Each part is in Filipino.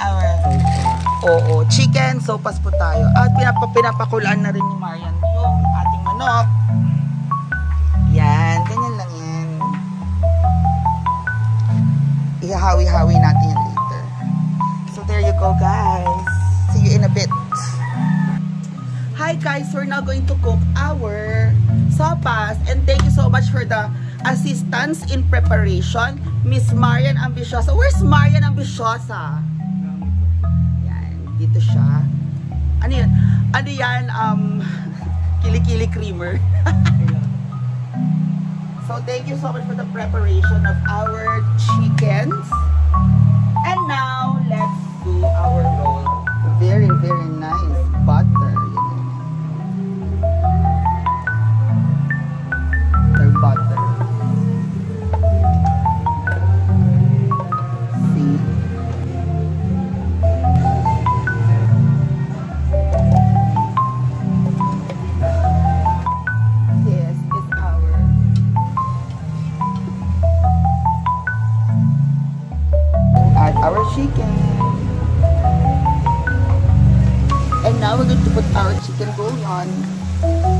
our Oo, chicken sopas po tayo. At pinapa, pinapakulaan na rin ni Marian yung ating manok. Yan, ganyan lang yan. Ihahawi-hawi natin yan later. So there you go guys. See you in a bit. Hi guys, we're now going to cook our sopas and thank you so much for the assistance in preparation, Miss Marian Ambiciosa. Where's Marian Ambiciosa? Dito siya. Ano yan? Ano yan? Um, kilikili creamer. so thank you so much for the preparation of our chickens. And now, let's do our roll. Very, very one.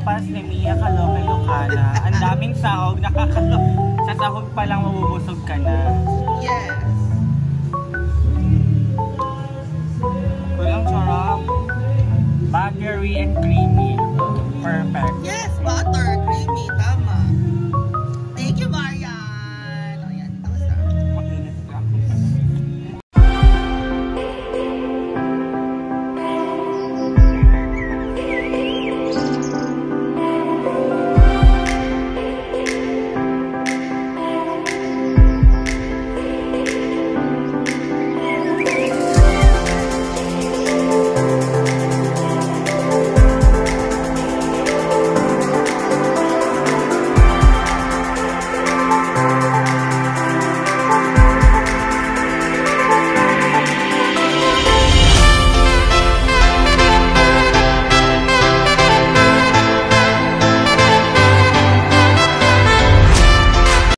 Pass ni Mia Kaloka Lucana. Ang daming sahog, nakakalok. Sa sahog pa lang mabubusog ka na. Yes. Well, ang sarap. Buttery and creamy. Perfect. Yes, butter.